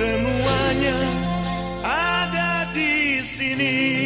semuanya ada di sini.